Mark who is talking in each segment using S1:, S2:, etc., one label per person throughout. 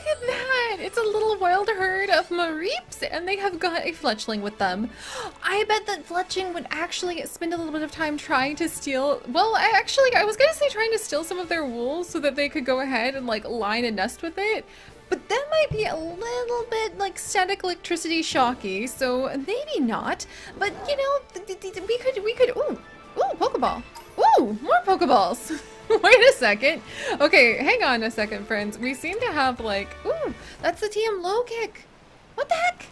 S1: look at that! It's a little wild herd of Mareeps, and they have got a fletchling with them. I bet that fletchling would actually spend a little bit of time trying to steal. Well, I actually, I was gonna say trying to steal some of their wool so that they could go ahead and like line a nest with it. But that might be a little bit like static electricity shocky, so maybe not. But you know, we could, we could. Ooh, ooh, Pokeball. Ooh, more Pokeballs. Wait a second. Okay, hang on a second, friends. We seem to have like, ooh, that's the TM low kick. What the heck?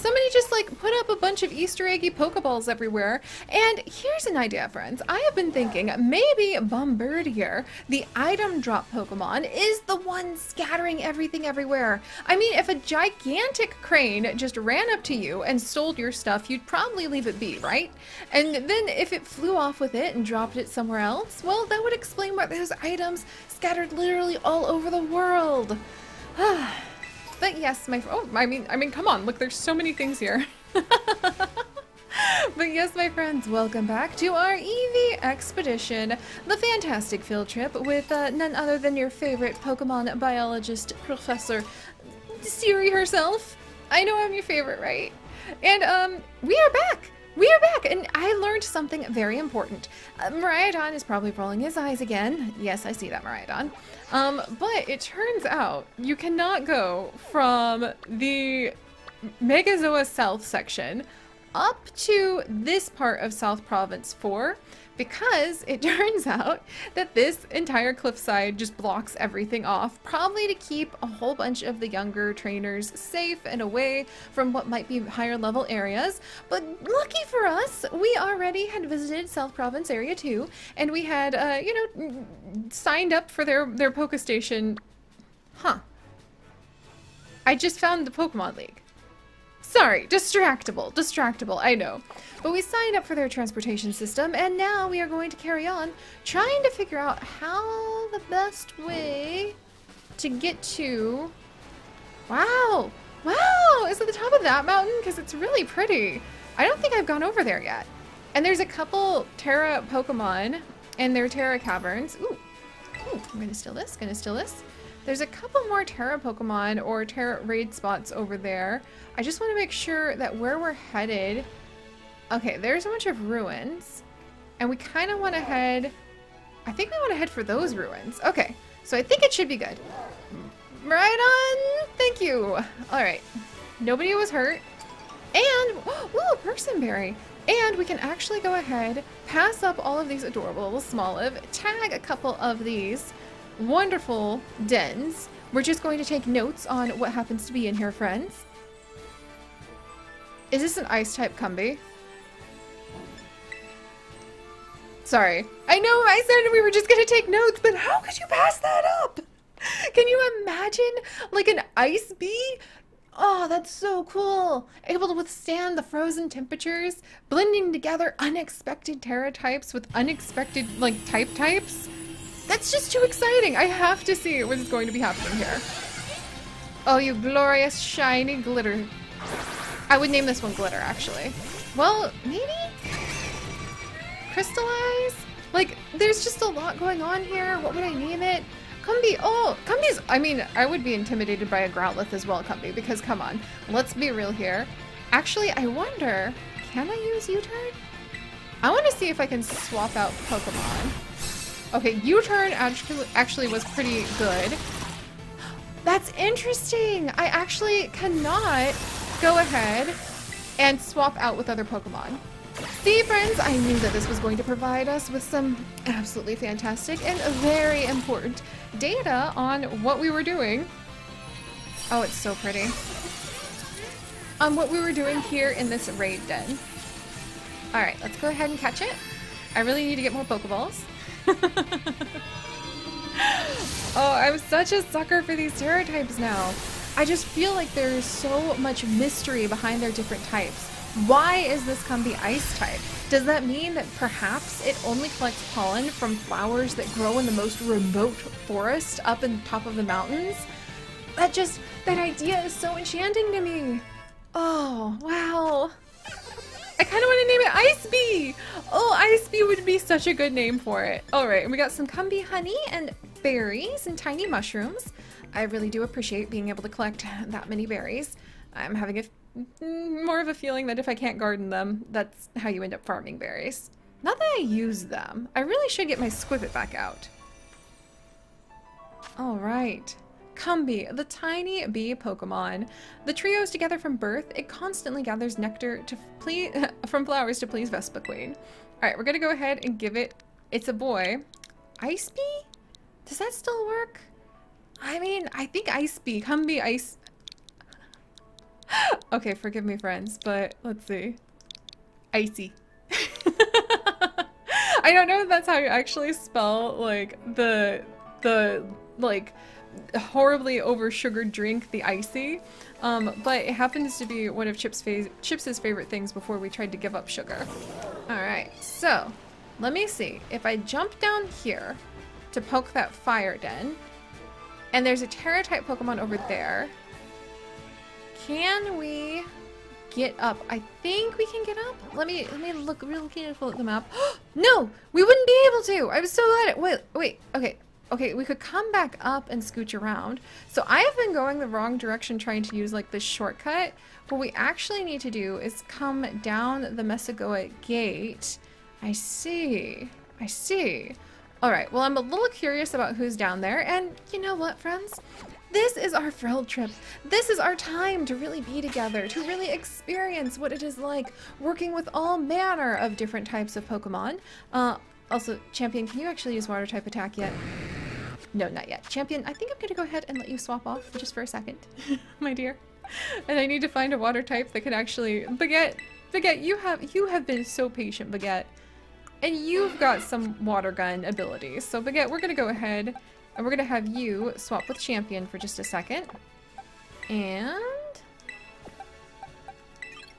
S1: Somebody just like put up a bunch of Easter eggy Pokeballs everywhere. And here's an idea, friends. I have been thinking maybe Bombirdier, the item drop Pokemon, is the one scattering everything everywhere. I mean, if a gigantic crane just ran up to you and stole your stuff, you'd probably leave it be, right? And then if it flew off with it and dropped it somewhere else, well, that would explain why those items scattered literally all over the world. But yes, my oh, I mean, I mean, come on, look, there's so many things here. but yes, my friends, welcome back to our Eevee expedition, the fantastic field trip with uh, none other than your favorite Pokemon biologist, Professor Seri herself. I know I'm your favorite, right? And um, we are back. We are back, and I learned something very important. Uh, Miraidon is probably rolling his eyes again. Yes, I see that, Miraidon. Um, but it turns out you cannot go from the Mesagoza South section up to this part of South Province 4 because it turns out that this entire cliffside just blocks everything off, probably to keep a whole bunch of the younger trainers safe and away from what might be higher level areas. But lucky for us, we already had visited South Province Area 2, and we had, uh, you know, signed up for their, their Poke Station. Huh. I just found the Pokemon League. Sorry, distractible, distractible, I know. But we signed up for their transportation system, and now we are going to carry on trying to figure out how the best way to get to... Wow! Wow! Is it the top of that mountain? Because it's really pretty. I don't think I've gone over there yet. And there's a couple Terra Pokemon in their Terra Caverns. Ooh. Ooh, I'm gonna steal this, gonna steal this. There's a couple more Terra Pokemon or Terra raid spots over there. I just want to make sure that where we're headed Okay, there's a bunch of ruins. And we kind of want to head... I think we want to head for those ruins. Okay, so I think it should be good. Right on! Thank you! Alright. Nobody was hurt. And... Ooh, Persimberry! And we can actually go ahead, pass up all of these adorable Smoliv, tag a couple of these wonderful dens. We're just going to take notes on what happens to be in here, friends. Is this an ice type Combee? Sorry. I know I said we were just gonna take notes, but how could you pass that up? Can you imagine like an ice bee? Oh, that's so cool. Able to withstand the frozen temperatures, blending together unexpected Tera types with unexpected like type types. That's just too exciting. I have to see what is going to be happening here. Oh, you glorious shiny glitter. I would name this one glitter actually. Well, maybe crystallize? Like, there's just a lot going on here. What would I name it? Combee. Oh, Combee's. I mean, I would be intimidated by a Growlithe as well, Combee, because come on. Let's be real here. Actually, I wonder, can I use U-turn? I want to see if I can swap out Pokemon. Okay, U-turn actually, actually was pretty good. That's interesting. I actually cannot go ahead and swap out with other Pokemon. See, friends, I knew that this was going to provide us with some absolutely fantastic and very important data on what we were doing. Oh, it's so pretty. On what we were doing here in this raid den. Alright, let's go ahead and catch it. I really need to get more Pokeballs. oh, I'm such a sucker for these Tera types now. I just feel like there's so much mystery behind their different types. Why is this Combee ice type? Does that mean that perhaps it only collects pollen from flowers that grow in the most remote forest up in the top of the mountains? That just, that idea is so enchanting to me. Oh, wow. I kind of want to name it Ice Bee. Oh, Ice Bee would be such a good name for it. All right, and we got some Combee honey and berries and tiny mushrooms. I really do appreciate being able to collect that many berries. I'm having a mm, more of a feeling that if I can't garden them, that's how you end up farming berries. Not that I use them. I really should get my squibbit back out. All right. Combee, the tiny bee Pokemon. The trio is together from birth. It constantly gathers nectar to please from flowers to please Vespiquen. All right, we're gonna go ahead and give it. It's a boy. Ice bee? Does that still work? I mean, I think Ice bee. Combee Ice. okay, forgive me, friends, but let's see. Icy. I don't know if that's how you actually spell like the the like horribly over sugared drink, the icy. Um, but it happens to be one of Chip's fa favorite things before we tried to give up sugar. All right, so let me see. If I jump down here to poke that fire den, and there's a Tera type Pokemon over there, can we get up? I think we can get up. Let me let me look real careful at the map. no, we wouldn't be able to. I was so glad. It, wait, wait. Okay, Okay, we could come back up and scooch around. So I have been going the wrong direction trying to use like this shortcut. What we actually need to do is come down the Mesagoza gate. I see. I see. All right, well, I'm a little curious about who's down there. And you know what, friends? This is our field trip. This is our time to really be together, to really experience what it is like working with all manner of different types of Pokemon. Uh, also, Champion, can you actually use water type attack yet? No, not yet. Champion, I think I'm gonna go ahead and let you swap off just for a second, my dear. And I need to find a water type that can actually... Baguette! Baguette, you have you have been so patient, Baguette. And you've got some water gun abilities. So Baguette, we're gonna go ahead and we're gonna have you swap with Champion for just a second. And...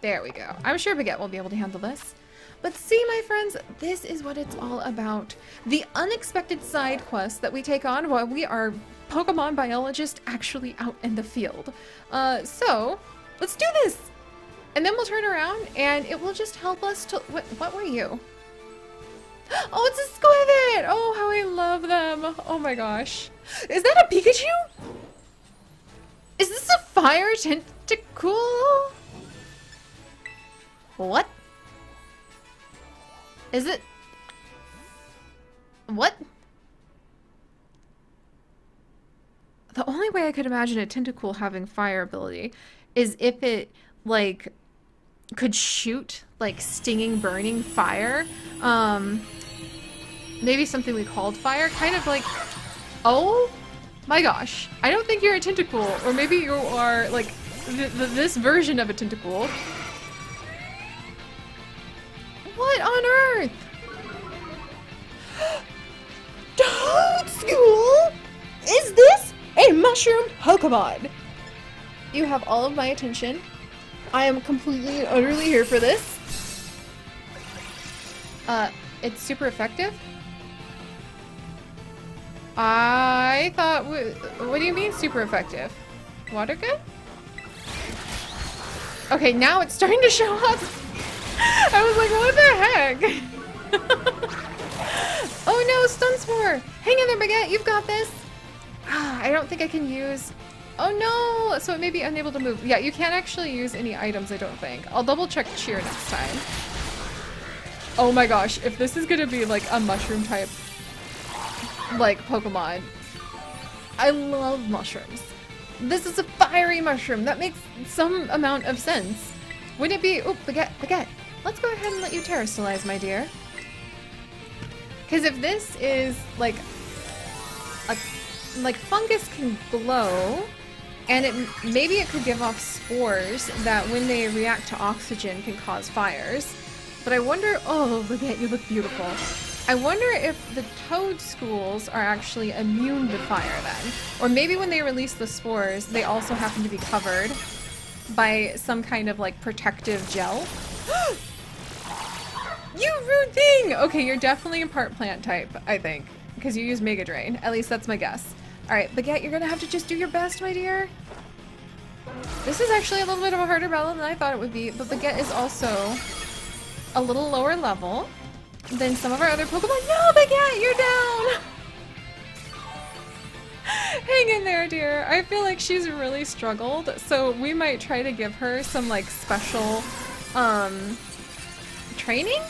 S1: There we go. I'm sure Baguette will be able to handle this. But see, my friends, this is what it's all about. The unexpected side quests that we take on while we are Pokemon biologists actually out in the field. Uh, so, let's do this! And then we'll turn around and it will just help us to- what, what were you? Oh, it's a Squivit! Oh, how I love them! Oh my gosh. Is that a Pikachu? Is this a fire tentacle? What? Is it? What? The only way I could imagine a Tentacool having fire ability is if it, like, could shoot, like, stinging, burning fire. Um, maybe something we called fire. Kind of like, oh my gosh. I don't think you're a Tentacool. Or maybe you are, like, th th this version of a Tentacool. What on earth? Toedscool? Is this a mushroom Pokemon? You have all of my attention. I am completely and utterly here for this. Uh, it's super effective? I thought, what do you mean super effective? Water gun? Okay, now it's starting to show up. I was like, what the heck? oh no, stun spore! Hang in there, Baguette, you've got this! Ah, I don't think I can use... Oh no! So it may be unable to move. Yeah, you can't actually use any items, I don't think. I'll double check cheer next time. Oh my gosh, if this is gonna be like a mushroom type, like Pokemon, I love mushrooms. This is a fiery mushroom. That makes some amount of sense. Wouldn't it be- oh, baguette, baguette. Let's go ahead and let you terastallize, my dear. Because if this is like a like fungus can glow, and it maybe it could give off spores that when they react to oxygen can cause fires. But I wonder, oh, look at you look beautiful. I wonder if the Toedscools are actually immune to fire then. Or maybe when they release the spores, they also happen to be covered by some kind of like protective gel. You rude thing! Okay, you're definitely a part plant type, I think. Because you use Mega Drain. At least that's my guess. Alright, Baguette, you're gonna have to just do your best, my dear. This is actually a little bit of a harder battle than I thought it would be, but Baguette is also a little lower level than some of our other Pokemon. No, Baguette, you're down! Hang in there, dear. I feel like she's really struggled, so we might try to give her some like special um training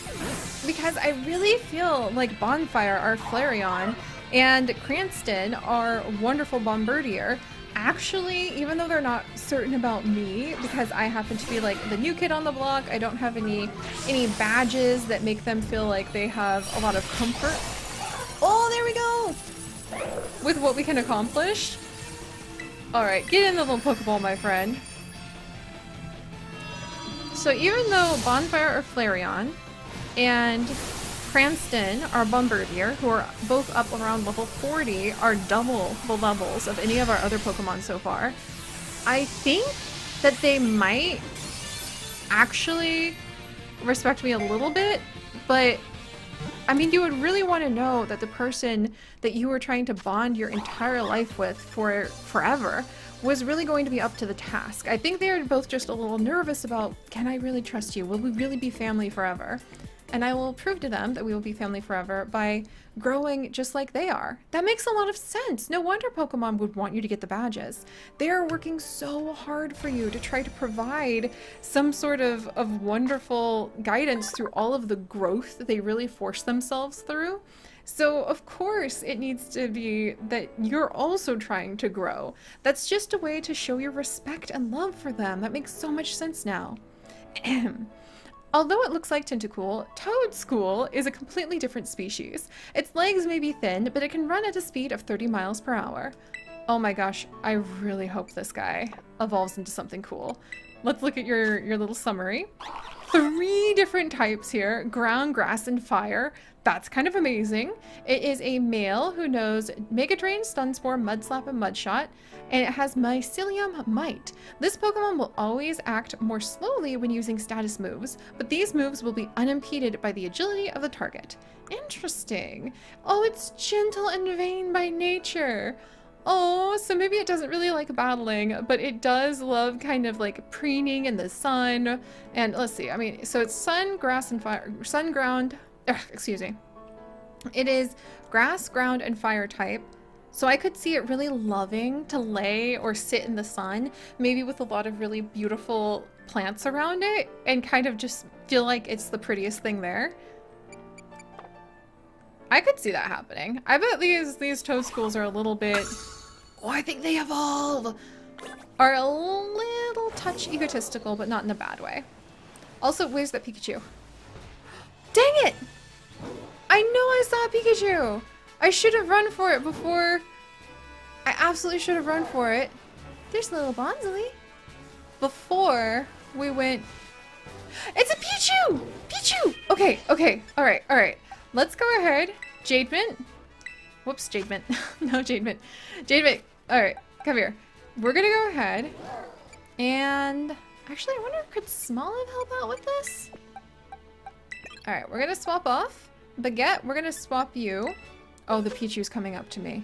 S1: because I really feel like Bonfire, our Flareon, and Cranston, our wonderful Bombirdier, actually, even though they're not certain about me, because I happen to be like the new kid on the block, I don't have any any badges that make them feel like they have a lot of comfort. Oh, there we go! With what we can accomplish. Alright, get in the little Pokeball, my friend. So even though Bonfire or Flareon and Cranston, our Bombirdier, who are both up around level 40, are double the levels of any of our other Pokemon so far. I think that they might actually respect me a little bit, but I mean, you would really want to know that the person that you were trying to bond your entire life with for forever was really going to be up to the task. I think they are both just a little nervous about, can I really trust you? Will we really be family forever? and I will prove to them that we will be family forever by growing just like they are. That makes a lot of sense. No wonder Pokemon would want you to get the badges. They are working so hard for you to try to provide some sort of, of wonderful guidance through all of the growth that they really force themselves through. So, of course, it needs to be that you're also trying to grow. That's just a way to show your respect and love for them. That makes so much sense now. Although it looks like Tentacool, Toedscool is a completely different species. Its legs may be thin, but it can run at a speed of 30 miles per hour. Oh my gosh, I really hope this guy evolves into something cool. Let's look at your, your little summary. Three different types here, ground, grass, and fire. That's kind of amazing. It is a male who knows Mega Drain, Stun Spore, Mud Slap, and Mud Shot, and it has Mycelium Might. This Pokemon will always act more slowly when using status moves, but these moves will be unimpeded by the agility of the target. Interesting. Oh, it's gentle and vain by nature. Oh, so maybe it doesn't really like battling, but it does love kind of like preening in the sun. And let's see, I mean, so it's sun, grass, and fire, sun, ground, excuse me. It is grass, ground, and fire type. So I could see it really loving to lay or sit in the sun, maybe with a lot of really beautiful plants around it, and kind of just feel like it's the prettiest thing there. I could see that happening. I bet these these Toedscools are a little bit... Oh, I think they evolve! Are a little touch egotistical, but not in a bad way. Also, where's that Pikachu? Dang it! I know I saw a Pikachu! I should have run for it before... I absolutely should have run for it. There's little Bonsly. Before we went... It's a Pichu! Pichu! Okay, okay, alright, alright. Let's go ahead. Jadement. Whoops, Jadement. no, Jadement. Jadement. Alright, come here. We're gonna go ahead and... Actually, I wonder, could Smoliv help out with this? Alright, we're gonna swap off. Baguette, we're gonna swap you. Oh, the Pichu's coming up to me.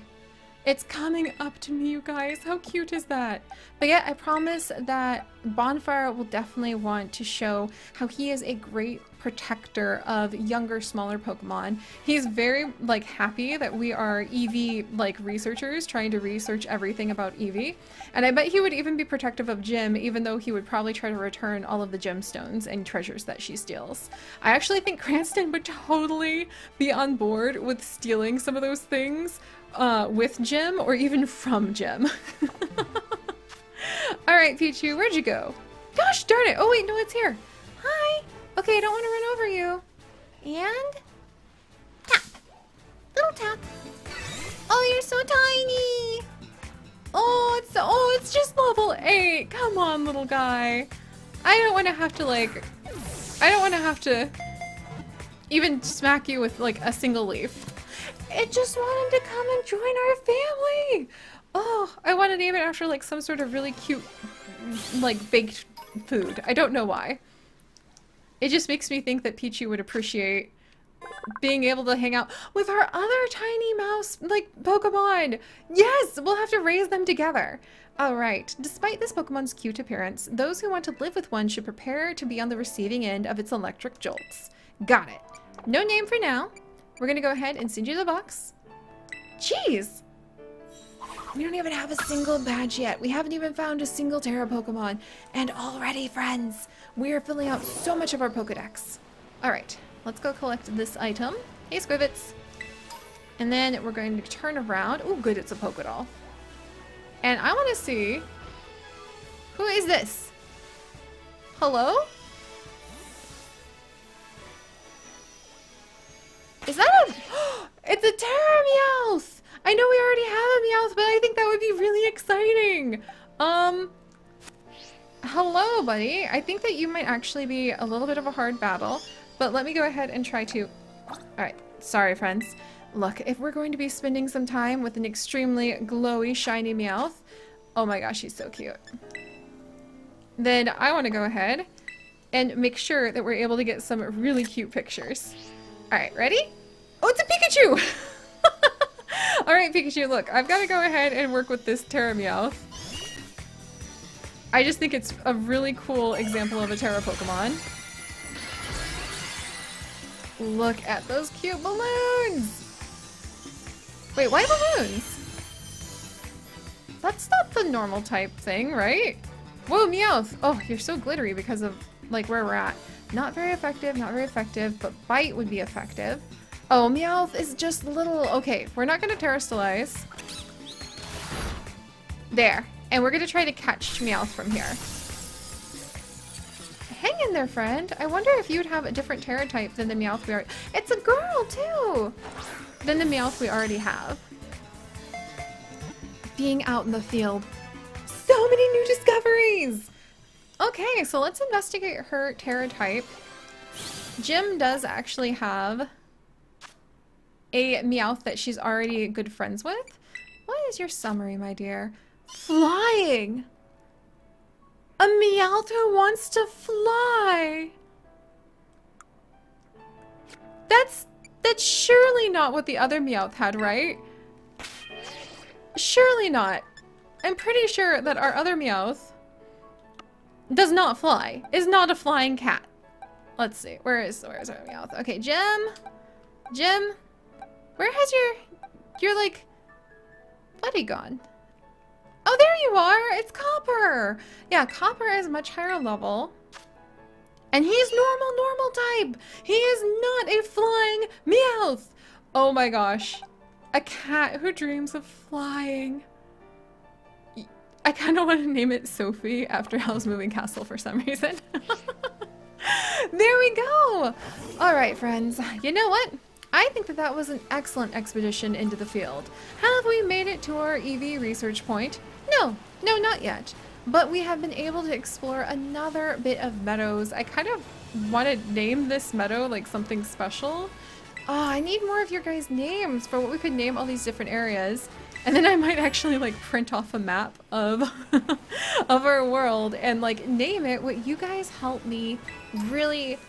S1: It's coming up to me, you guys. How cute is that? But yeah, I promise that Bonfire will definitely want to show how he is a great protector of younger, smaller Pokemon. He's very, like, happy that we are Eevee, like, researchers trying to research everything about Eevee. And I bet he would even be protective of Jim, even though he would probably try to return all of the gemstones and treasures that she steals. I actually think Cranston would totally be on board with stealing some of those things uh, with Jim or even from Jim. All right, Pichu, where'd you go? Gosh darn it. Oh, wait, no, it's here. Hi. Okay, I don't want to run over you. And tap. Little tap. Oh, you're so tiny. Oh, it's oh, it's just level eight. Come on, little guy. I don't want to have to like, I don't want to have to even smack you with like a single leaf. It just wanted to come and join our family. Oh, I want to name it after like some sort of really cute, like baked food. I don't know why. It just makes me think that Pichu would appreciate being able to hang out with our other tiny mouse, like, Pokemon. Yes, we'll have to raise them together. Alright, despite this Pokemon's cute appearance, those who want to live with one should prepare to be on the receiving end of its electric jolts. Got it. No name for now, we're gonna go ahead and send you the box. Jeez! We don't even have a single badge yet. We haven't even found a single Tera Pokemon. And already, friends, we are filling out so much of our Pokedex. All right, let's go collect this item. Hey, Squivets. And then we're going to turn around. Oh, good, it's a Pokédoll. And I want to see... Who is this? Hello? Is that a... it's a Tera Meowth! I know we already have a Meowth, but I think that would be really exciting. Um... Hello, buddy. I think that you might actually be a little bit of a hard battle, but let me go ahead and try to... Alright, sorry, friends. Look, if we're going to be spending some time with an extremely glowy, shiny Meowth, oh my gosh, he's so cute. Then I want to go ahead and make sure that we're able to get some really cute pictures. Alright, ready? Oh, it's a Pikachu! Alright, Pikachu, look, I've got to go ahead and work with this Tera Meowth. I just think it's a really cool example of a Tera Pokemon. Look at those cute balloons! Wait, why balloons? That's not the normal type thing, right? Whoa, Meowth! Oh, you're so glittery because of, like, where we're at. Not very effective, not very effective, but Bite would be effective. Oh, Meowth is just little... Okay, we're not going to Terastallize. There. And we're going to try to catch Meowth from here. Hang in there, friend. I wonder if you'd have a different Tera type than the Meowth we already... It's a girl, too! Than the Meowth we already have. Being out in the field. So many new discoveries! Okay, so let's investigate her Tera type. Jim does actually have a Meowth that she's already good friends with. What is your summary, my dear? Flying! A Meowth who wants to fly! That's... that's surely not what the other Meowth had, right? Surely not. I'm pretty sure that our other Meowth does not fly. Is not a flying cat. Let's see. Where is where is our Meowth? Okay, Jim. Jim. Where has your your like buddy gone? Oh, there you are. It's Copper. Yeah, Copper is much higher level. And he's normal, normal type. He is not a flying Meowth. Oh my gosh. A cat who dreams of flying. I kind of want to name it Sophie after Howl's Moving Castle for some reason. there we go. All right, friends. You know what? I think that that was an excellent expedition into the field. Have we made it to our EV research point? No, no, not yet. But we have been able to explore another bit of meadows. I kind of want to name this meadow like something special. Oh, I need more of your guys' names for what we could name all these different areas. And then I might actually like print off a map of of our world and like name it what you guys help me really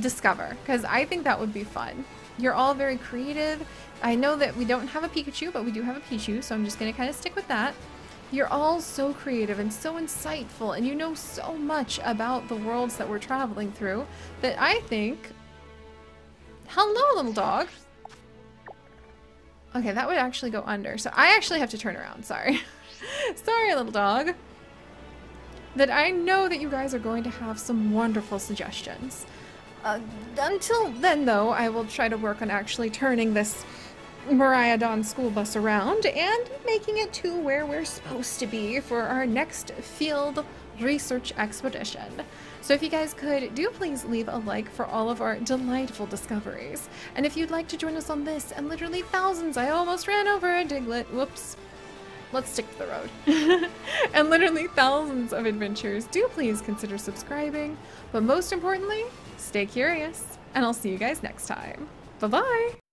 S1: discover because I think that would be fun. You're all very creative. I know that we don't have a Pikachu, but we do have a Pichu, so I'm just going to kind of stick with that. You're all so creative and so insightful, and you know so much about the worlds that we're traveling through that I think... Hello, little dog! Okay, that would actually go under, so I actually have to turn around, sorry. sorry, little dog. That I know that you guys are going to have some wonderful suggestions. Uh, until then, though, I will try to work on actually turning this Miraidon school bus around and making it to where we're supposed to be for our next field research expedition. So if you guys could, do please leave a like for all of our delightful discoveries. And if you'd like to join us on this and literally thousands, I almost ran over a Diglett, whoops. Let's stick to the road. and literally thousands of adventures, do please consider subscribing. But most importantly, stay curious, and I'll see you guys next time. Bye-bye!